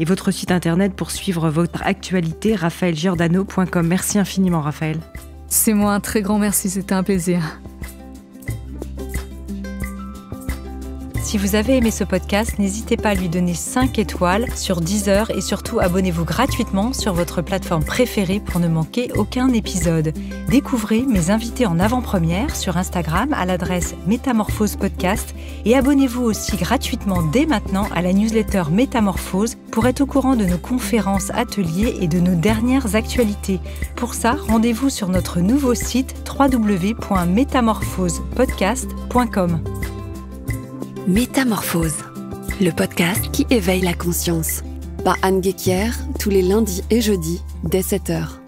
Speaker 1: et votre site internet pour suivre votre actualité, raphaelgiordano.com. Merci infiniment, Raphaël.
Speaker 3: C'est moi un très grand merci, c'était un plaisir.
Speaker 1: Si vous avez aimé ce podcast, n'hésitez pas à lui donner 5 étoiles sur Deezer et surtout abonnez-vous gratuitement sur votre plateforme préférée pour ne manquer aucun épisode. Découvrez mes invités en avant-première sur Instagram à l'adresse Métamorphose Podcast et abonnez-vous aussi gratuitement dès maintenant à la newsletter Métamorphose pour être au courant de nos conférences, ateliers et de nos dernières actualités. Pour ça, rendez-vous sur notre nouveau site www.métamorphosepodcast.com.
Speaker 2: Métamorphose, le podcast qui éveille la conscience. Par Anne Guéquière, tous les lundis et jeudis, dès 7h.